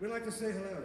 We'd like to say hello.